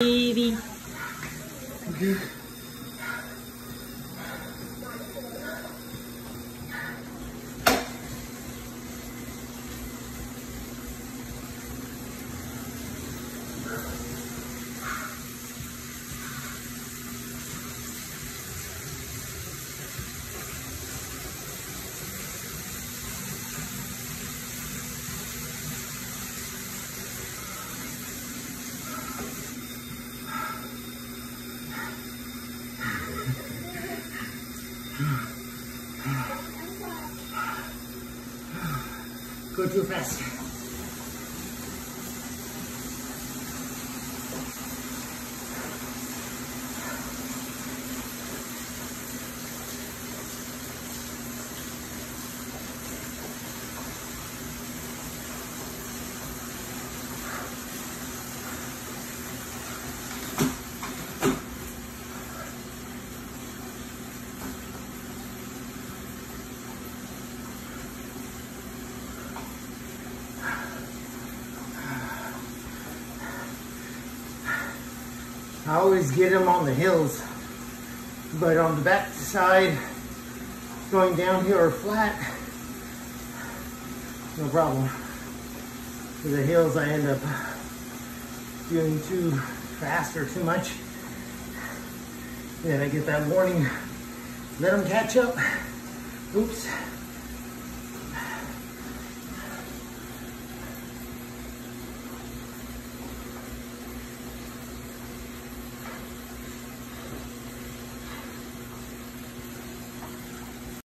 baby. Go too fast. I always get them on the hills, but on the back side, going downhill or flat, no problem. For the hills, I end up doing too fast or too much. Then I get that warning, let them catch up. Oops.